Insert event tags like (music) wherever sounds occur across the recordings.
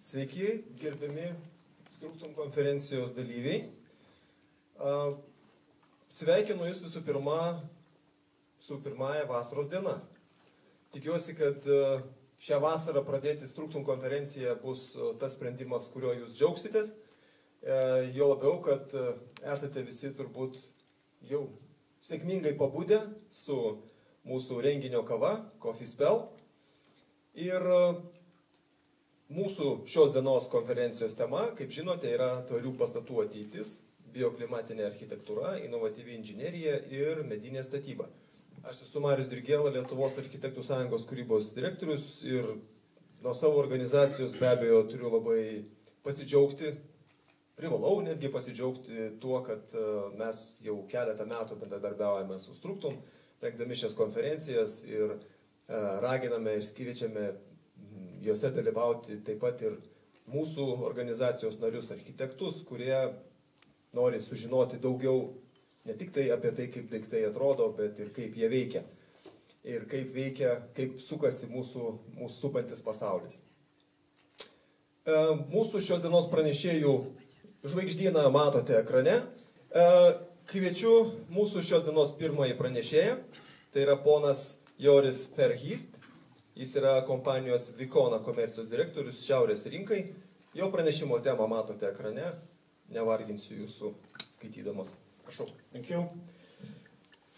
Sveiki, gerbiami Struktum konferencijos dalyviai. Sveikinu Jūs visų pirma su pirmąją vasaros diena. Tikiuosi, kad šią vasarą pradėti Struktum konferenciją bus tas sprendimas, kurio Jūs džiaugsitės. E, Jo labiau, kad esate visi turbūt jau sėkmingai pabudę su mūsų renginio kava, Coffee Spell. Ir Mūsų šios dienos konferencijos tema, kaip žinote, yra tvarių pastatų ateitis, bioklimatinė architektūra, inovatyvi inžinierija ir medinė statyba. Aš esu Marius Dirgėla, Lietuvos architektų sąjungos kūrybos direktorius ir nuo savo organizacijos be abejo turiu labai pasidžiaugti, privalau netgi pasidžiaugti tuo, kad e, mes jau keletą metų bendradarbiaujame su Struktum, rengdami šias konferencijas ir e, raginame ir skiričiame juose dalyvauti taip pat ir mūsų organizacijos narius architektus, kurie nori sužinoti daugiau ne tik tai apie tai, kaip daiktai atrodo, bet ir kaip jie veikia. Ir kaip veikia, kaip sukasi mūsų, mūsų supantis pasaulis. E, Mūsų šios dienos pranešėjų žvaigždyną matote ekrane. E, Kviečiu mūsų šios dienos pirmąjį pranešėją. Tai yra ponas Joris Ferhist. Jis yra kompanijos Vikona komercijos direktorius Šiaurės rinkai. Jo pranešimo temą matote ekrane. Nevarginsiu jūsų skaitydamas. Prašau. Thank you.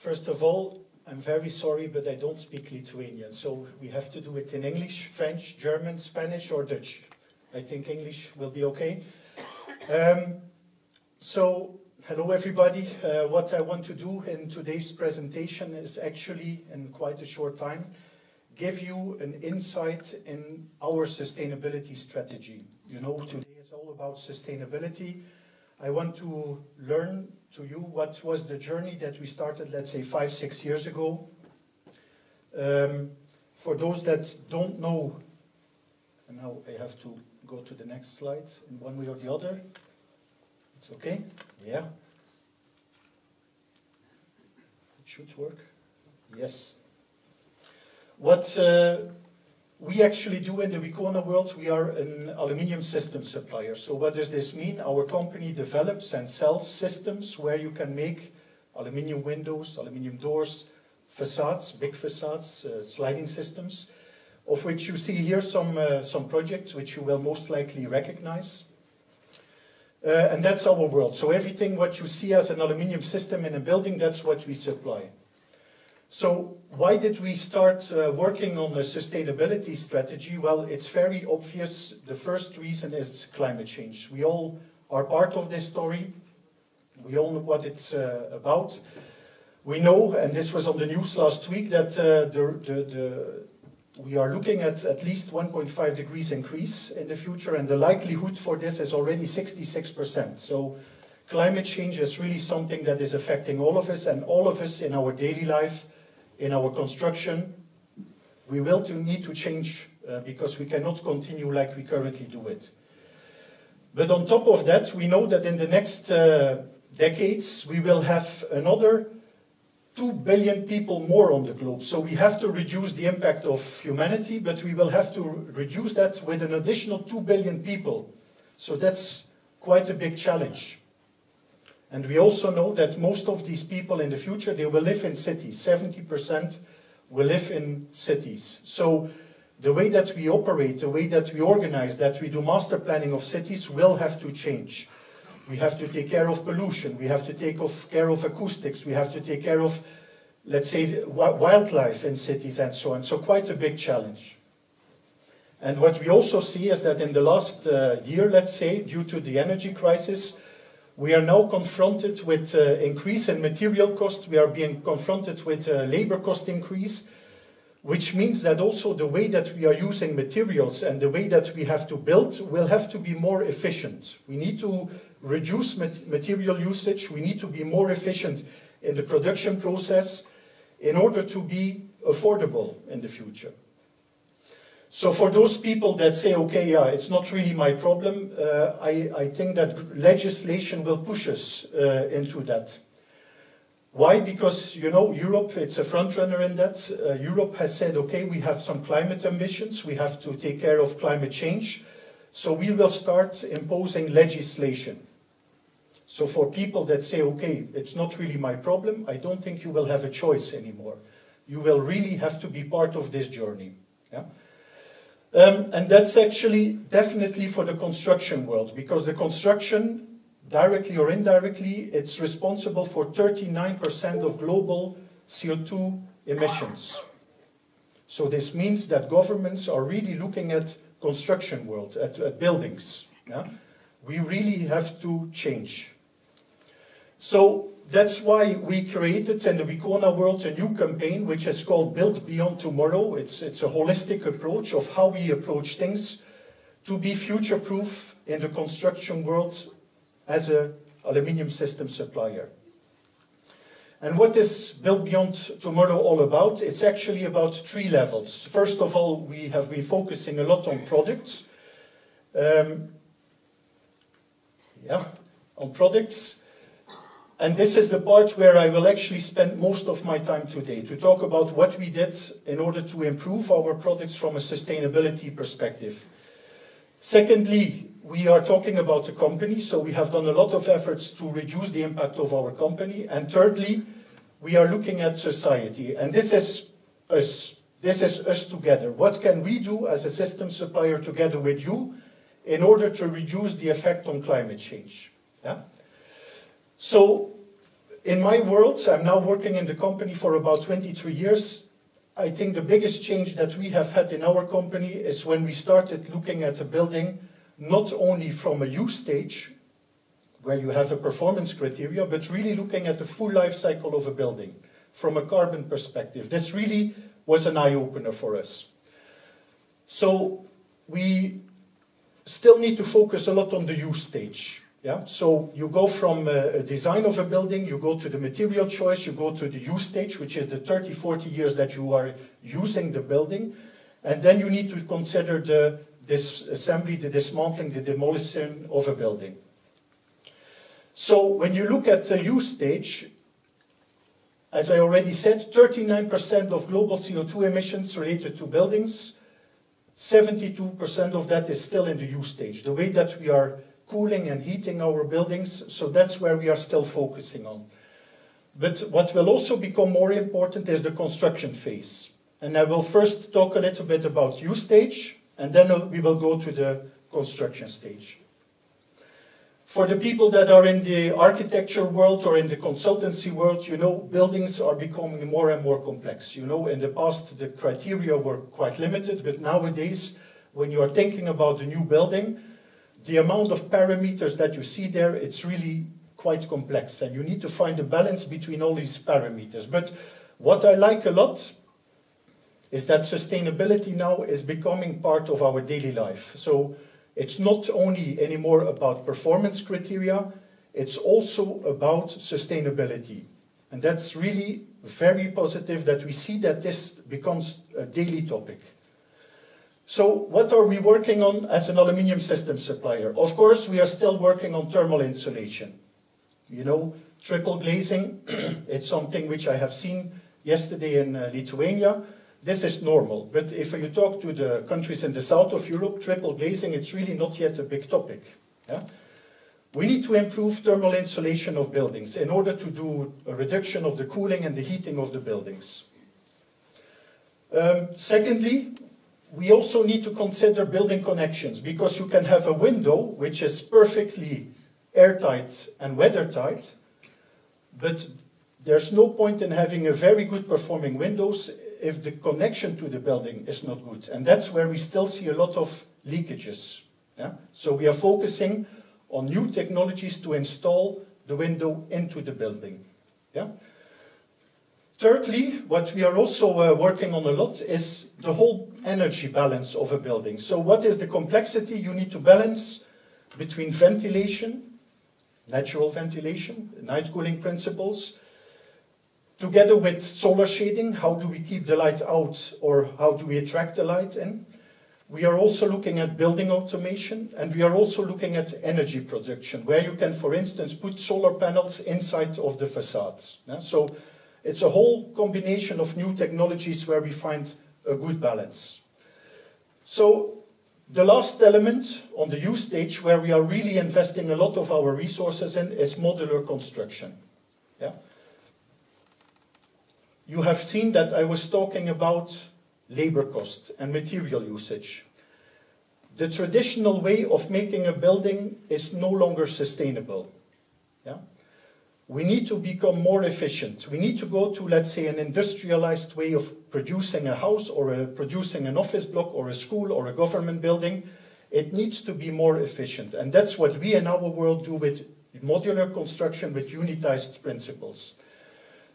First of all, I'm very sorry, but I don't speak Lithuanian, so we have to do it in English, French, German, Spanish, or Dutch. I think English will be okay. Um, so, hello everybody. Uh, what I want to do in today's presentation is actually, in quite a short time, give you an insight in our sustainability strategy. You know, today is all about sustainability. I want to learn to you what was the journey that we started, let's say, five, six years ago. Um, for those that don't know, and now I have to go to the next slide in one way or the other. It's okay? Yeah. It should work. Yes. What uh, we actually do in the Wicona world, we are an aluminium system supplier. So what does this mean? Our company develops and sells systems where you can make aluminium windows, aluminium doors, facades, big facades, uh, sliding systems, of which you see here some, uh, some projects which you will most likely recognize. Uh, and that's our world. So everything what you see as an aluminium system in a building, that's what we supply. So why did we start uh, working on the sustainability strategy? Well, it's very obvious. The first reason is climate change. We all are part of this story. We all know what it's uh, about. We know, and this was on the news last week, that uh, the, the, the, we are looking at at least 1.5 degrees increase in the future, and the likelihood for this is already 66%. So climate change is really something that is affecting all of us, and all of us in our daily life in our construction, we will to need to change uh, because we cannot continue like we currently do it. But on top of that, we know that in the next uh, decades, we will have another 2 billion people more on the globe. So we have to reduce the impact of humanity, but we will have to reduce that with an additional 2 billion people. So that's quite a big challenge. And we also know that most of these people in the future, they will live in cities. 70% will live in cities. So the way that we operate, the way that we organize, that we do master planning of cities will have to change. We have to take care of pollution. We have to take care of acoustics. We have to take care of, let's say, wildlife in cities and so on. So quite a big challenge. And what we also see is that in the last uh, year, let's say, due to the energy crisis, we are now confronted with uh, increase in material cost. We are being confronted with uh, labor cost increase, which means that also the way that we are using materials and the way that we have to build will have to be more efficient. We need to reduce mat material usage. We need to be more efficient in the production process in order to be affordable in the future. So for those people that say, okay, yeah, it's not really my problem, uh, I, I think that legislation will push us uh, into that. Why? Because, you know, Europe, it's a front runner in that. Uh, Europe has said, okay, we have some climate ambitions, we have to take care of climate change. So we will start imposing legislation. So for people that say, okay, it's not really my problem, I don't think you will have a choice anymore. You will really have to be part of this journey. Yeah? Um, and that's actually definitely for the construction world, because the construction, directly or indirectly, it's responsible for 39% of global CO2 emissions. So this means that governments are really looking at construction world, at, at buildings. Yeah? We really have to change. So that's why we created in the Wicona world a new campaign which is called Build Beyond Tomorrow. It's, it's a holistic approach of how we approach things to be future-proof in the construction world as an aluminium system supplier. And what is Build Beyond Tomorrow all about? It's actually about three levels. First of all, we have been focusing a lot on products. Um, yeah, on products. And this is the part where I will actually spend most of my time today to talk about what we did in order to improve our products from a sustainability perspective. Secondly, we are talking about the company, so we have done a lot of efforts to reduce the impact of our company. And thirdly, we are looking at society, and this is us. This is us together. What can we do as a system supplier together with you in order to reduce the effect on climate change? Yeah? So, in my world, I'm now working in the company for about 23 years. I think the biggest change that we have had in our company is when we started looking at a building not only from a use stage, where you have a performance criteria, but really looking at the full life cycle of a building from a carbon perspective. This really was an eye opener for us. So we still need to focus a lot on the use stage. Yeah? So you go from uh, a design of a building, you go to the material choice, you go to the use stage, which is the 30, 40 years that you are using the building, and then you need to consider the disassembly, the dismantling, the demolition of a building. So when you look at the use stage, as I already said, 39% of global CO2 emissions related to buildings, 72% of that is still in the use stage, the way that we are cooling and heating our buildings, so that's where we are still focusing on. But what will also become more important is the construction phase. And I will first talk a little bit about use stage, and then uh, we will go to the construction stage. For the people that are in the architecture world or in the consultancy world, you know, buildings are becoming more and more complex. You know, in the past, the criteria were quite limited, but nowadays, when you are thinking about a new building, the amount of parameters that you see there, it's really quite complex, and you need to find a balance between all these parameters. But what I like a lot is that sustainability now is becoming part of our daily life. So it's not only anymore about performance criteria, it's also about sustainability. And that's really very positive that we see that this becomes a daily topic. So what are we working on as an aluminium system supplier? Of course, we are still working on thermal insulation. You know, triple glazing, (clears throat) it's something which I have seen yesterday in uh, Lithuania. This is normal, but if you talk to the countries in the south of Europe, triple glazing, it's really not yet a big topic. Yeah? We need to improve thermal insulation of buildings in order to do a reduction of the cooling and the heating of the buildings. Um, secondly, we also need to consider building connections because you can have a window which is perfectly airtight and weathertight, but there's no point in having a very good performing windows if the connection to the building is not good. And that's where we still see a lot of leakages. Yeah? So we are focusing on new technologies to install the window into the building. Yeah? Thirdly, what we are also uh, working on a lot is the whole energy balance of a building. So what is the complexity? You need to balance between ventilation, natural ventilation, night cooling principles, together with solar shading, how do we keep the light out or how do we attract the light in? We are also looking at building automation and we are also looking at energy production, where you can, for instance, put solar panels inside of the facades. Yeah? So it's a whole combination of new technologies where we find a good balance. So The last element on the use stage where we are really investing a lot of our resources in is modular construction. Yeah? You have seen that I was talking about labor costs and material usage. The traditional way of making a building is no longer sustainable. Yeah? We need to become more efficient. We need to go to, let's say, an industrialized way of producing a house or a, producing an office block or a school or a government building. It needs to be more efficient. And that's what we in our world do with modular construction with unitized principles.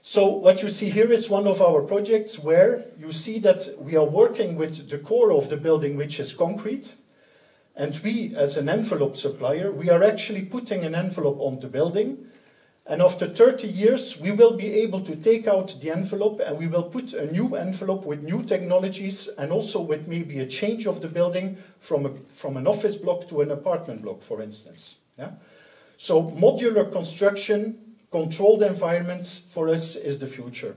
So what you see here is one of our projects where you see that we are working with the core of the building, which is concrete. And we, as an envelope supplier, we are actually putting an envelope on the building. And after 30 years, we will be able to take out the envelope and we will put a new envelope with new technologies and also with maybe a change of the building from, a, from an office block to an apartment block, for instance. Yeah? So modular construction controlled environment for us is the future.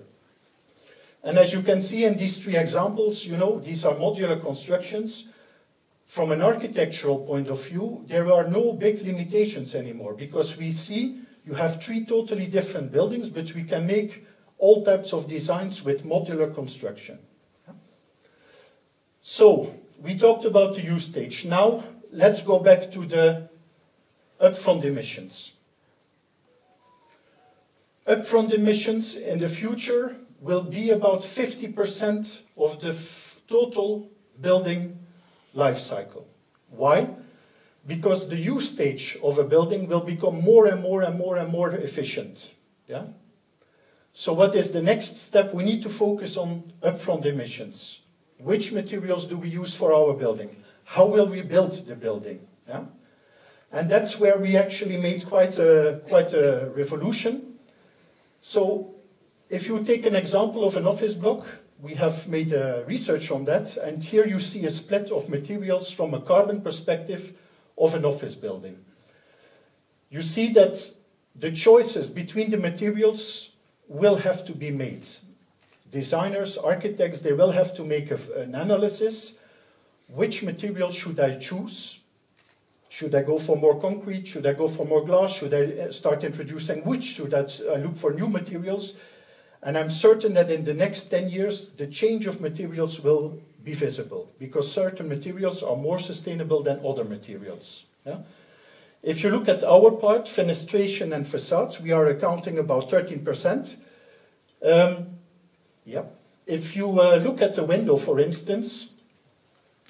And as you can see in these three examples, you know, these are modular constructions. From an architectural point of view, there are no big limitations anymore because we see you have three totally different buildings, but we can make all types of designs with modular construction. So, we talked about the use stage. Now, let's go back to the upfront emissions. Upfront emissions in the future will be about 50% of the total building life cycle. Why? Because the use stage of a building will become more and more and more and more efficient. Yeah? So what is the next step? We need to focus on upfront emissions. Which materials do we use for our building? How will we build the building? Yeah? And that's where we actually made quite a, quite a revolution. So if you take an example of an office block, we have made a research on that, and here you see a split of materials from a carbon perspective of an office building. You see that the choices between the materials will have to be made. Designers, architects, they will have to make a, an analysis. Which material should I choose? Should I go for more concrete? Should I go for more glass? Should I uh, start introducing wood? Should I look for new materials? And I'm certain that in the next 10 years, the change of materials will be visible because certain materials are more sustainable than other materials. Yeah? If you look at our part, fenestration and facades, we are accounting about 13%. Um, yeah. If you uh, look at the window, for instance,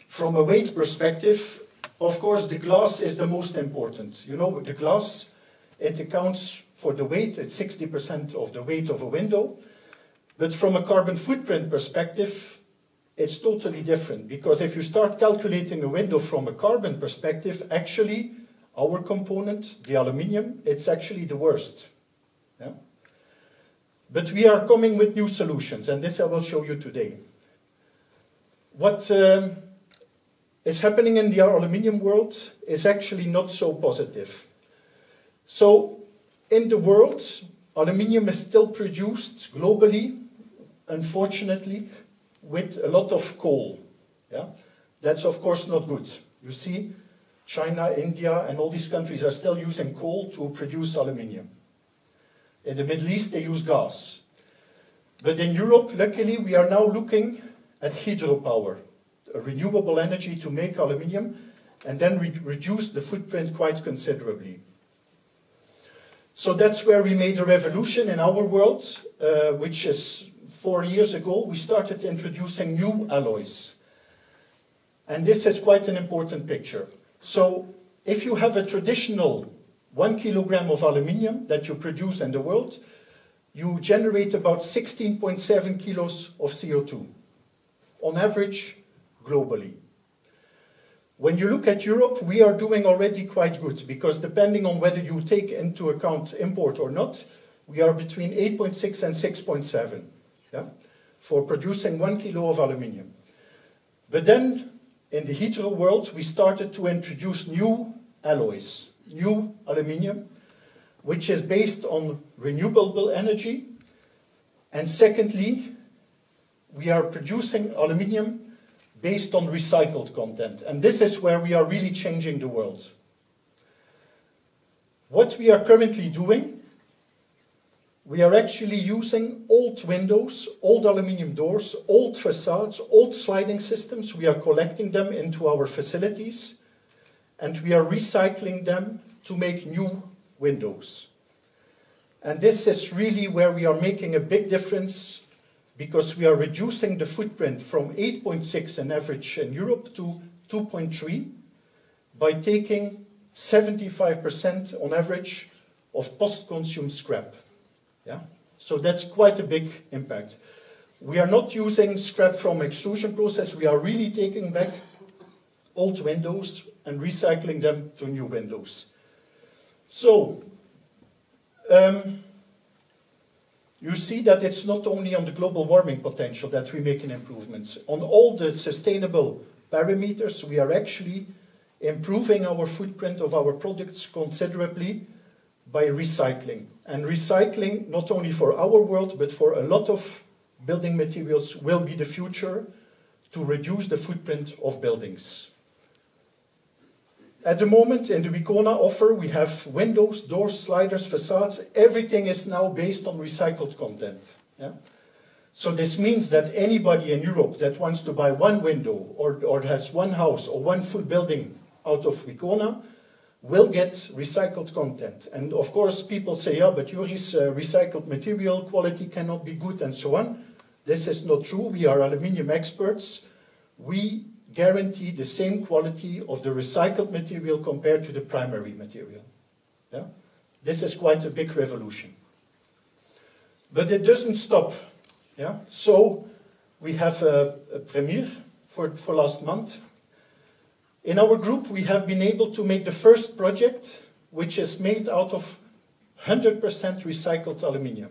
from a weight perspective, of course, the glass is the most important. You know, the glass, it accounts for the weight, it's 60% of the weight of a window. But from a carbon footprint perspective, it's totally different because if you start calculating a window from a carbon perspective, actually, our component, the aluminium, it's actually the worst. Yeah? But we are coming with new solutions, and this I will show you today. What um, is happening in the aluminium world is actually not so positive. So, in the world, aluminium is still produced globally, unfortunately, with a lot of coal. Yeah? That's, of course, not good. You see, China, India, and all these countries are still using coal to produce aluminium. In the Middle East, they use gas. But in Europe, luckily, we are now looking at hydropower a renewable energy to make aluminium and then re reduce the footprint quite considerably. So that's where we made a revolution in our world, uh, which is four years ago, we started introducing new alloys. And this is quite an important picture. So if you have a traditional one kilogram of aluminium that you produce in the world, you generate about 16.7 kilos of CO2. On average, globally. When you look at Europe, we are doing already quite good because depending on whether you take into account import or not, we are between 8.6 and 6.7 yeah, for producing one kilo of aluminium. But then in the Hydro world, we started to introduce new alloys, new aluminium, which is based on renewable energy. And secondly, we are producing aluminium based on recycled content. And this is where we are really changing the world. What we are currently doing, we are actually using old windows, old aluminium doors, old facades, old sliding systems. We are collecting them into our facilities and we are recycling them to make new windows. And this is really where we are making a big difference because we are reducing the footprint from 8.6 on average in Europe to 2.3 by taking 75% on average of post-consumer scrap. Yeah? So that's quite a big impact. We are not using scrap from extrusion process, we are really taking back old windows and recycling them to new windows. So, um, you see that it's not only on the global warming potential that we're making improvements. On all the sustainable parameters, we are actually improving our footprint of our products considerably by recycling. And recycling, not only for our world, but for a lot of building materials, will be the future to reduce the footprint of buildings. At the moment, in the Wicona offer, we have windows, doors, sliders, facades. Everything is now based on recycled content. Yeah? So this means that anybody in Europe that wants to buy one window or, or has one house or one full building out of Wicona will get recycled content. And of course, people say, yeah, but Yuri's uh, recycled material quality cannot be good and so on. This is not true. We are aluminium experts. We guarantee the same quality of the recycled material compared to the primary material. Yeah? This is quite a big revolution. But it doesn't stop. Yeah? So we have a, a premiere for, for last month. In our group, we have been able to make the first project which is made out of 100% recycled aluminium.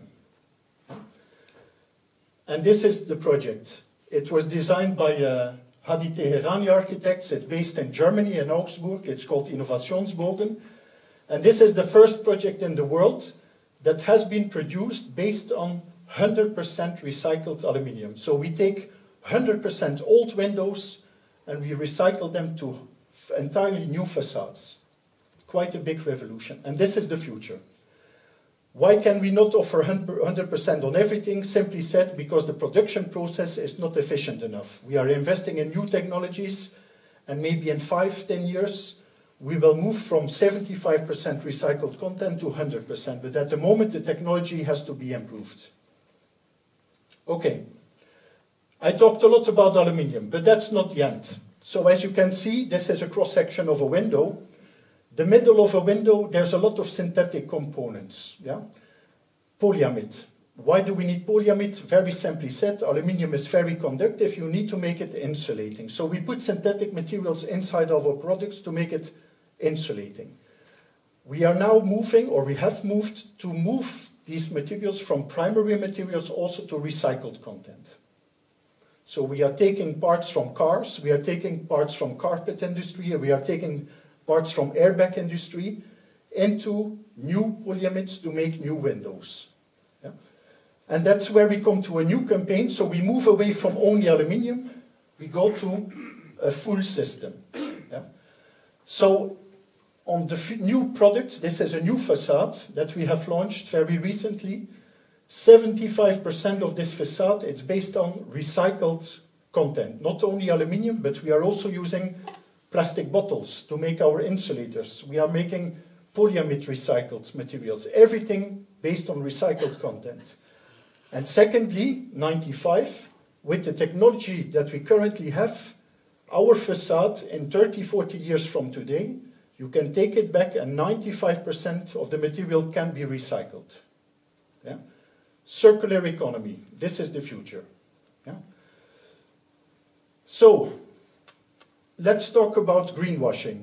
And this is the project. It was designed by uh, Hadi Teherani Architects. It's based in Germany, in Augsburg. It's called Innovationsbogen. And this is the first project in the world that has been produced based on 100% recycled aluminium. So we take 100% old windows and we recycle them to entirely new facades. Quite a big revolution. And this is the future. Why can we not offer 100% on everything? Simply said, because the production process is not efficient enough. We are investing in new technologies, and maybe in five, ten years, we will move from 75% recycled content to 100%. But at the moment, the technology has to be improved. Okay. I talked a lot about aluminium, but that's not the end. So as you can see, this is a cross-section of a window. The middle of a window, there's a lot of synthetic components. Yeah? Polyamide. Why do we need polyamide? Very simply said, aluminium is very conductive. You need to make it insulating. So we put synthetic materials inside of our products to make it insulating. We are now moving, or we have moved, to move these materials from primary materials also to recycled content. So we are taking parts from cars, we are taking parts from carpet industry, we are taking parts from airbag industry into new polyamides to make new windows. Yeah? And that's where we come to a new campaign. So we move away from only aluminium, we go to a full system. Yeah? So on the new product, this is a new facade that we have launched very recently. 75% of this facade is based on recycled content, not only aluminium, but we are also using plastic bottles to make our insulators. We are making polyamide recycled materials, everything based on recycled content. And secondly, 95, with the technology that we currently have, our facade in 30, 40 years from today, you can take it back and 95% of the material can be recycled. Yeah? Circular economy, this is the future. Yeah? So, let's talk about greenwashing.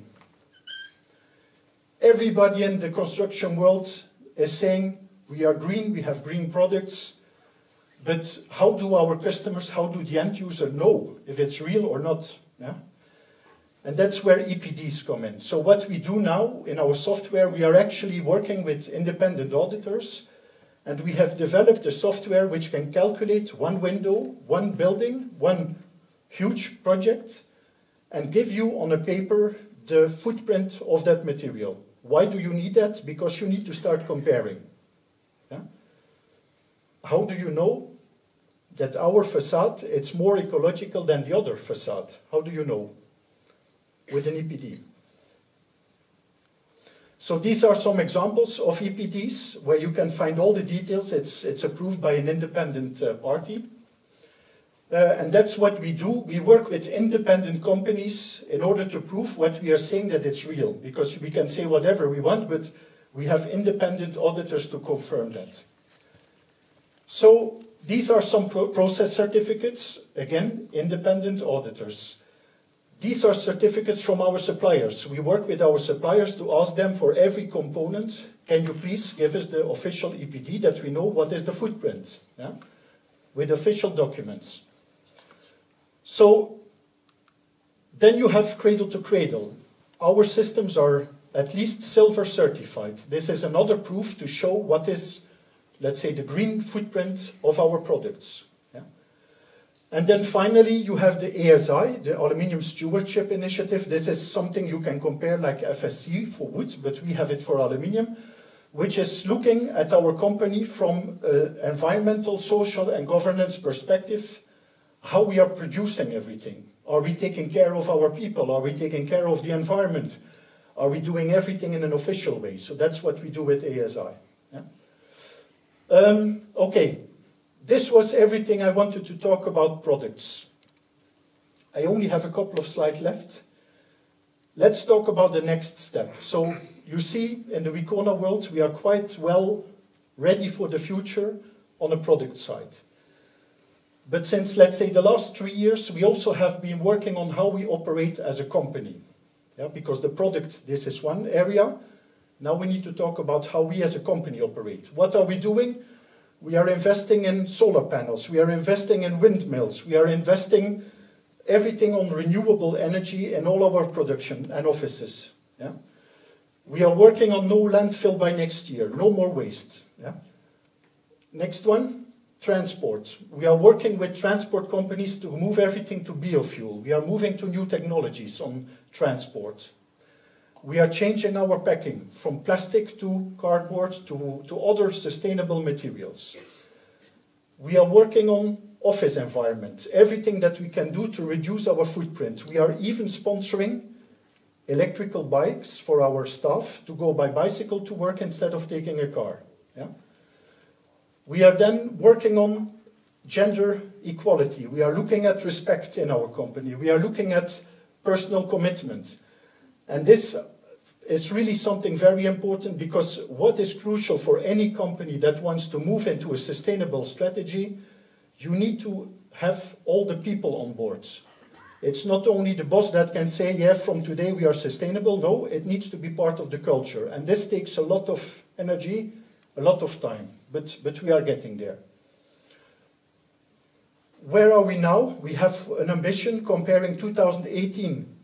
Everybody in the construction world is saying we are green, we have green products, but how do our customers, how do the end user know if it's real or not? Yeah? And that's where EPDs come in. So what we do now in our software, we are actually working with independent auditors, and we have developed a software which can calculate one window, one building, one huge project and give you on a paper the footprint of that material. Why do you need that? Because you need to start comparing. Yeah? How do you know that our facade it's more ecological than the other facade? How do you know? With an EPD. So these are some examples of EPDs where you can find all the details. It's, it's approved by an independent uh, party. Uh, and that's what we do. We work with independent companies in order to prove what we are saying that it's real. Because we can say whatever we want, but we have independent auditors to confirm that. So these are some pro process certificates. Again, independent auditors. These are certificates from our suppliers. We work with our suppliers to ask them for every component, can you please give us the official EPD that we know what is the footprint, yeah? with official documents. So then you have cradle to cradle. Our systems are at least silver certified. This is another proof to show what is, let's say, the green footprint of our products. And then finally, you have the ASI, the Aluminium Stewardship Initiative. This is something you can compare like FSC for wood, but we have it for aluminium, which is looking at our company from an environmental, social, and governance perspective how we are producing everything. Are we taking care of our people? Are we taking care of the environment? Are we doing everything in an official way? So that's what we do with ASI. Yeah? Um, okay, this was everything I wanted to talk about products. I only have a couple of slides left. Let's talk about the next step. So you see, in the Wicona world, we are quite well ready for the future on the product side. But since, let's say, the last three years, we also have been working on how we operate as a company. Yeah, because the product, this is one area. Now we need to talk about how we as a company operate. What are we doing? We are investing in solar panels. We are investing in windmills. We are investing everything on renewable energy in all our production and offices. Yeah? We are working on no landfill by next year, no more waste. Yeah? Next one transport. We are working with transport companies to move everything to biofuel. We are moving to new technologies on transport. We are changing our packing from plastic to cardboard to, to other sustainable materials. We are working on office environment, everything that we can do to reduce our footprint. We are even sponsoring electrical bikes for our staff to go by bicycle to work instead of taking a car. Yeah? We are then working on gender equality. We are looking at respect in our company. We are looking at personal commitment. And this is really something very important because what is crucial for any company that wants to move into a sustainable strategy, you need to have all the people on board. It's not only the boss that can say, yeah, from today we are sustainable. No, it needs to be part of the culture. And this takes a lot of energy, a lot of time but, but we are getting there. Where are we now? We have an ambition comparing 2018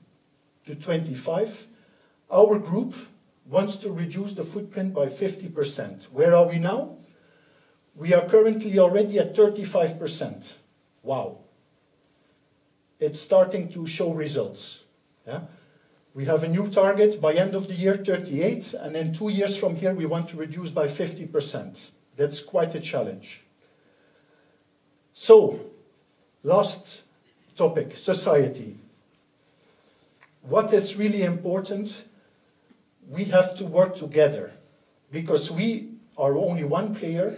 to 25. Our group wants to reduce the footprint by 50%. Where are we now? We are currently already at 35%. Wow. It's starting to show results. Yeah? We have a new target by end of the year 38, and in two years from here we want to reduce by 50%. That's quite a challenge. So, last topic, society. What is really important? We have to work together because we are only one player,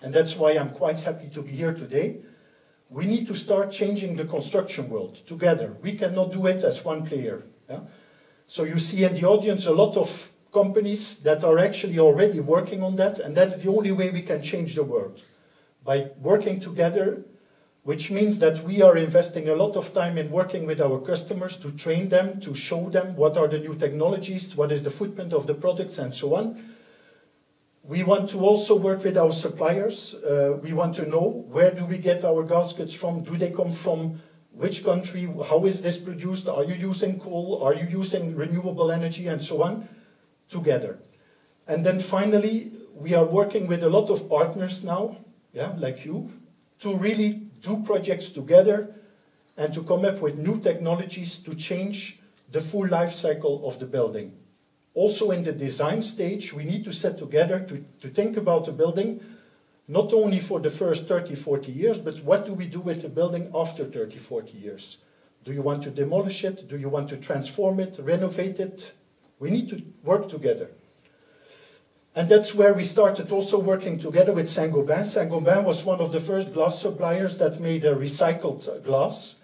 and that's why I'm quite happy to be here today. We need to start changing the construction world together. We cannot do it as one player. Yeah? So you see in the audience a lot of companies that are actually already working on that, and that's the only way we can change the world. By working together, which means that we are investing a lot of time in working with our customers to train them, to show them what are the new technologies, what is the footprint of the products, and so on. We want to also work with our suppliers. Uh, we want to know where do we get our gaskets from? Do they come from which country? How is this produced? Are you using coal? Are you using renewable energy? And so on together. And then finally, we are working with a lot of partners now, yeah, like you, to really do projects together and to come up with new technologies to change the full life cycle of the building. Also, in the design stage, we need to set together to, to think about the building not only for the first 30, 40 years, but what do we do with the building after 30, 40 years? Do you want to demolish it? Do you want to transform it, renovate it? We need to work together. And that's where we started also working together with Saint-Gobain. Saint-Gobain was one of the first glass suppliers that made a recycled uh, glass.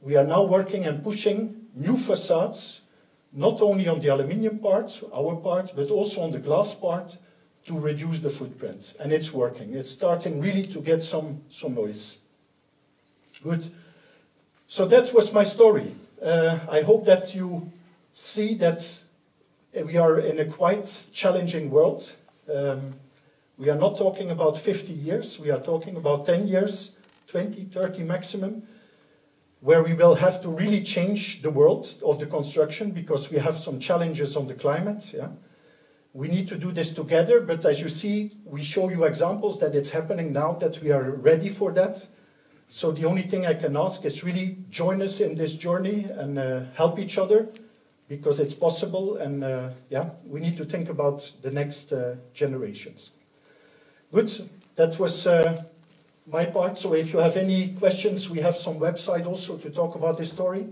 We are now working and pushing new facades, not only on the aluminium part, our part, but also on the glass part, to reduce the footprint. And it's working. It's starting really to get some, some noise. Good. So that was my story. Uh, I hope that you see that we are in a quite challenging world. Um, we are not talking about 50 years, we are talking about 10 years, 20, 30 maximum, where we will have to really change the world of the construction because we have some challenges on the climate. Yeah? We need to do this together, but as you see, we show you examples that it's happening now, that we are ready for that. So the only thing I can ask is really join us in this journey and uh, help each other because it's possible and uh, yeah, we need to think about the next uh, generations. Good, that was uh, my part. So if you have any questions, we have some website also to talk about this story.